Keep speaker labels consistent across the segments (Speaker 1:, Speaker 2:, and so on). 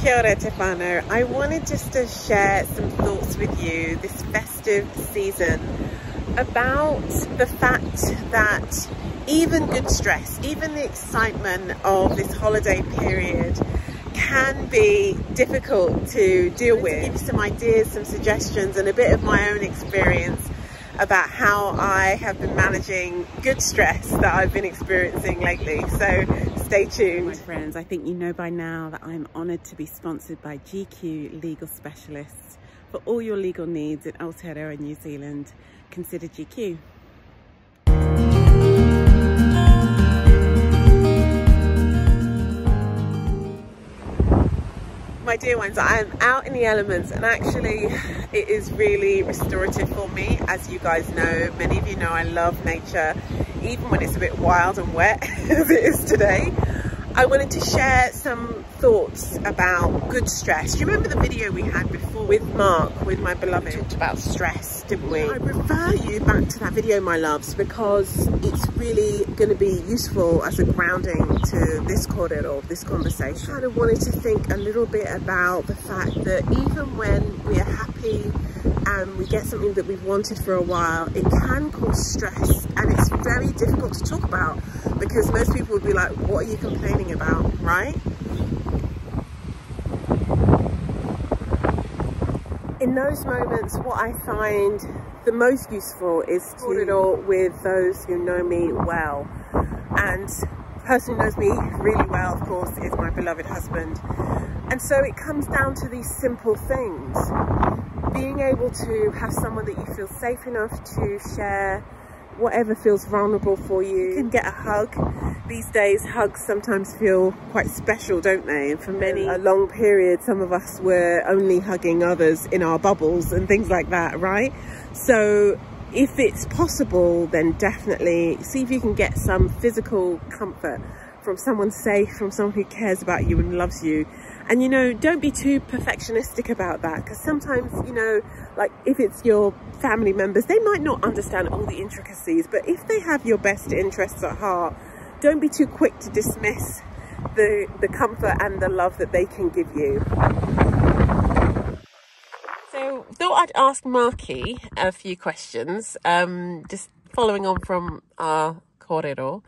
Speaker 1: Kia ora, te whānau. I wanted just to share some thoughts with you this festive season about the fact that even good stress, even the excitement of this holiday period can be difficult to deal with. Give you some ideas, some suggestions and a bit of my own experience about how I have been managing good stress that I've been experiencing lately. So stay tuned. My friends, I think you know by now that I'm honoured to be sponsored by GQ Legal Specialists. For all your legal needs in Aotearoa, New Zealand, consider GQ. my dear ones, I am out in the elements and actually it is really restorative for me. As you guys know, many of you know I love nature, even when it's a bit wild and wet as it is today. I wanted to share some thoughts about good stress. Do you remember the video we had before with Mark, with my beloved? We talked about stress, didn't we? I refer you back to that video, my loves, because it's really going to be useful as a grounding to this kōrero, of this conversation. I kind of wanted to think a little bit about the fact that even when we are happy and we get something that we've wanted for a while, it can cause stress and it's very difficult to talk about because most people would be like, what are you complaining about, right? In those moments, what I find the most useful is to kōrero with those who know me well. And the person who knows me really well, of course, is my beloved husband. And so it comes down to these simple things. Being able to have someone that you feel safe enough to share whatever feels vulnerable for you. You can get a hug. These days, hugs sometimes feel quite special, don't they? And for many, a long period, some of us were only hugging others in our bubbles and things like that, right? So if it's possible, then definitely see if you can get some physical comfort from someone safe, from someone who cares about you and loves you. And you know, don't be too perfectionistic about that because sometimes, you know, like if it's your family members, they might not understand all the intricacies, but if they have your best interests at heart, don't be too quick to dismiss the, the comfort and the love that they can give you. So thought I'd ask Marky a few questions, um, just following on from our kōrero.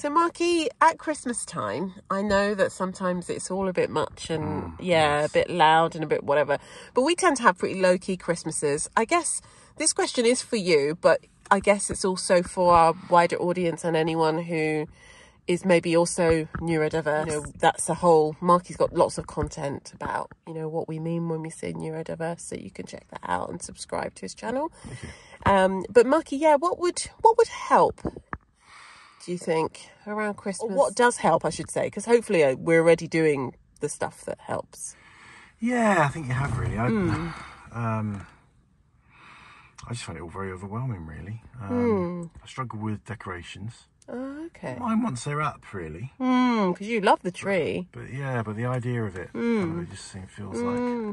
Speaker 1: So, Marky, at Christmas time, I know that sometimes it's all a bit much and mm, yeah, yes. a bit loud and a bit whatever, but we tend to have pretty low key Christmases. I guess this question is for you, but I guess it's also for our wider audience and anyone who is maybe also neurodiverse. You know, that's a whole, Marky's got lots of content about, you know, what we mean when we say neurodiverse, so you can check that out and subscribe to his channel. Um, but Marky, yeah, what would, what would help do you think, around Christmas? Or what does help, I should say, because hopefully uh, we're already doing the stuff that helps.
Speaker 2: Yeah, I think you have really. I, mm. um, I just find it all very overwhelming, really. Um, mm. I struggle with decorations.
Speaker 1: Oh, okay.
Speaker 2: Mine once they're up, really.
Speaker 1: Because mm, you love the tree.
Speaker 2: But, but, yeah, but the idea of it, mm. it just seems, feels like hmm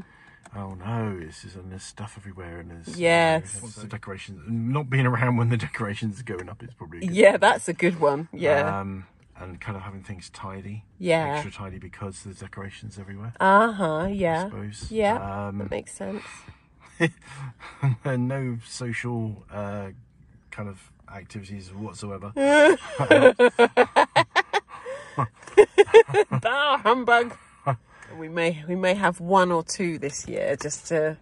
Speaker 2: oh no, it's just, and there's stuff everywhere and there's
Speaker 1: yes,
Speaker 2: you know, the decorations. Not being around when the decorations are going up is probably
Speaker 1: yeah, that's a good one. Yeah.
Speaker 2: Um, and kind of having things tidy,
Speaker 1: yeah,
Speaker 2: extra tidy because there's decorations everywhere.
Speaker 1: Uh huh. Yeah.
Speaker 2: I suppose.
Speaker 1: Yeah. Um, that makes sense.
Speaker 2: and no social uh, kind of activities whatsoever.
Speaker 1: Bah humbug we may we may have one or two this year just to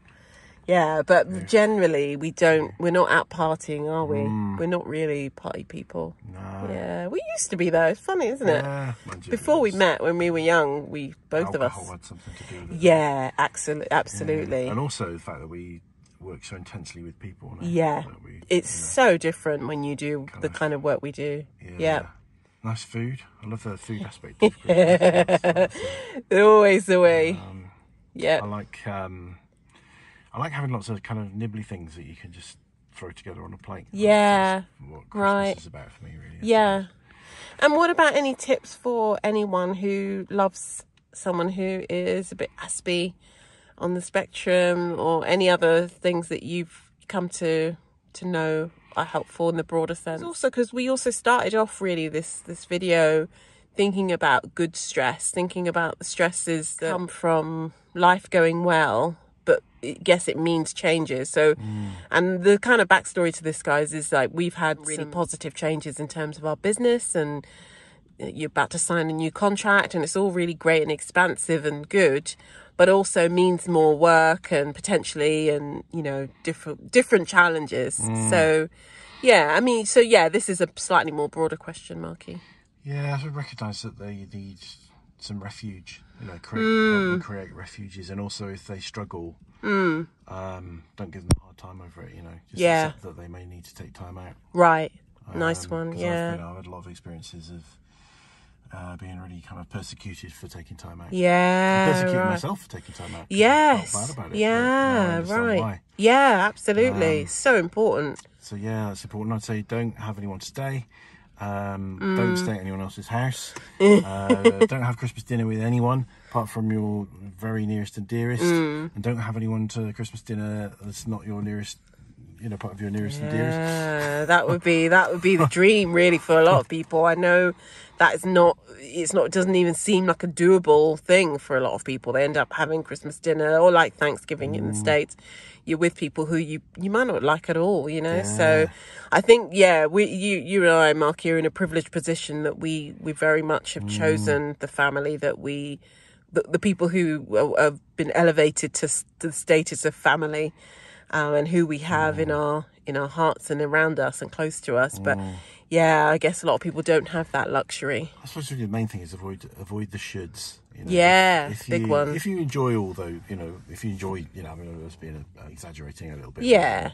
Speaker 1: yeah but yeah. generally we don't we're not out partying are we? Mm. we're not really party people.
Speaker 2: No.
Speaker 1: yeah we used to be though. It's funny isn't it?
Speaker 2: Yeah,
Speaker 1: before we met when we were young we both
Speaker 2: Alcohol
Speaker 1: of us
Speaker 2: had something to do with it.
Speaker 1: yeah absolutely absolutely.
Speaker 2: Yeah. and also the fact that we work so intensely with people
Speaker 1: yeah. We, it's you know, so different when you do the of, kind of work we do. Yeah
Speaker 2: nice food. I love the food aspect.
Speaker 1: they're Always the way. Um, yeah.
Speaker 2: I like um, I like having lots of kind of nibbly things that you can just throw together on a plate.
Speaker 1: Yeah.
Speaker 2: what Christmas right. is about for me, really.
Speaker 1: Yeah. And what about any tips for anyone who loves someone who is a bit aspy on the spectrum or any other things that you've come to to know are helpful in the broader sense. Also, because we also started off really this this video
Speaker 3: thinking about good stress, thinking about the stresses that come from life going well, but guess it means changes. So, mm. and the kind of backstory to this, guys, is like we've had really some positive changes in terms of our business and you're about to sign a new contract and it's all really great and expansive and good but also means more work and potentially and you know different different challenges mm. so yeah i mean so yeah this is a slightly more broader question marky
Speaker 2: yeah i recognize that they need some refuge you know create, mm. create refuges and also if they struggle mm. um, don't give them a hard time over it you know just yeah. accept that they may need to take time out
Speaker 3: right nice um, one yeah
Speaker 2: I've, you know, I've had a lot of experiences of uh, being really kind of persecuted for taking time out.
Speaker 3: Yeah,
Speaker 2: persecuting right. myself for taking time out.
Speaker 3: Yes, it, yeah, right. Why. Yeah, absolutely. Um, so important.
Speaker 2: So yeah, that's important. I'd say don't have anyone to stay. Um, mm. Don't stay at anyone else's house. uh, don't have Christmas dinner with anyone apart from your very nearest and dearest. Mm. And don't have anyone to Christmas dinner that's not your nearest you know part of your nearest yeah, and dearest.
Speaker 3: that would be that would be the dream really for a lot of people. I know that is not it's not doesn't even seem like a doable thing for a lot of people. They end up having Christmas dinner or like Thanksgiving mm. in the mm. States. You're with people who you you might not like at all, you know. Yeah. So I think yeah, we you you and I, Mark, you're in a privileged position that we we very much have mm. chosen the family that we the, the people who have been elevated to, to the status of family um, and who we have mm. in our in our hearts and around us and close to us. But mm. yeah, I guess a lot of people don't have that luxury.
Speaker 2: I suppose the main thing is avoid avoid the shoulds.
Speaker 3: You know? Yeah, if
Speaker 2: you,
Speaker 3: big one.
Speaker 2: If you enjoy all though, you know, if you enjoy, you know, I mean, I was being uh, exaggerating a little bit.
Speaker 3: Yeah.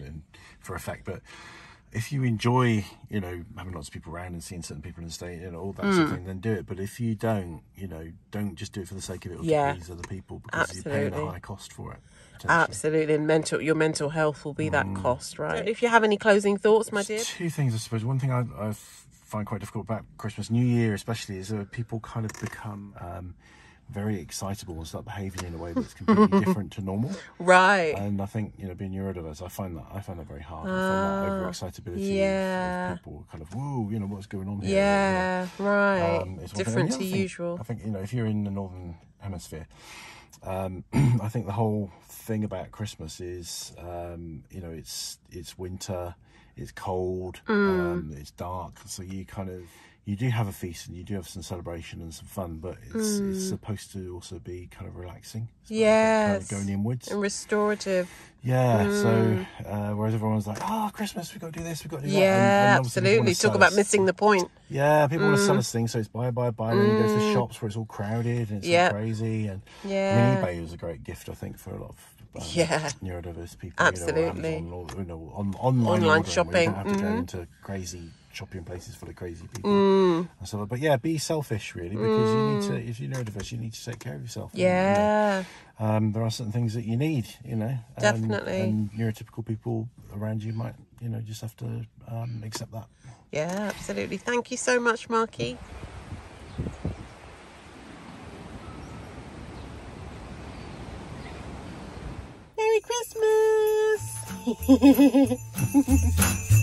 Speaker 2: for effect, but if you enjoy, you know, having lots of people around and seeing certain people in the state, you know, all that mm. sort of mm. thing, then do it. But if you don't, you know, don't just do it for the sake of it or yeah. to please other people because Absolutely. you're paying a high cost for it.
Speaker 3: Absolutely, and mental your mental health will be that mm. cost, right? If you have any closing thoughts, my dear.
Speaker 2: Two things, I suppose. One thing I, I find quite difficult about Christmas, New Year, especially, is that people kind of become. Um, very excitable and start behaving in a way that's completely different to normal.
Speaker 3: Right.
Speaker 2: And I think, you know, being neurodiverse, I find that I find that very hard. Uh, I find that ah, overexcitability yeah. of, of, people kind of, whoa, you know, what's going on here?
Speaker 3: Yeah, right. Um, Different to thing, usual.
Speaker 2: I think, you know, if you're in the northern hemisphere, um, I think the whole thing about Christmas is, um, you know, it's it's winter, it's cold, mm. um, it's dark, so you kind of you do have a feast and you do have some celebration and some fun, but it's mm. it's supposed to also be kind of relaxing.
Speaker 3: Yeah, kind
Speaker 2: of going inwards
Speaker 3: and restorative.
Speaker 2: Yeah. Mm. So uh, whereas everyone's like, "Oh, Christmas, we've got to do this, we've got to do
Speaker 3: yeah, that." Yeah, absolutely. Talk about missing the point.
Speaker 2: Yeah, people mm. want to sell us things, so it's buy, buy, buy. And then you go to the mm. shops where it's all crowded and it's yep. all crazy. And yeah, I mean, eBay was a great gift, I think, for a lot of um,
Speaker 3: yeah
Speaker 2: neurodiverse people.
Speaker 3: Absolutely.
Speaker 2: You know, Amazon, or, you know, on, online,
Speaker 3: online shopping.
Speaker 2: You don't have to mm-hmm. go into crazy shopping places full of crazy people. Mm. And so, but yeah, be selfish really because mm. you need to. Mm. If you're neurodiverse, you need to take care of yourself.
Speaker 3: Yeah.
Speaker 2: You know, um, there are certain things that you need. You know.
Speaker 3: Definitely.
Speaker 2: And neurotypical people around you might, you know, just have to um, accept that.
Speaker 3: Yeah, absolutely. Thank you so much, Marky. Christmas!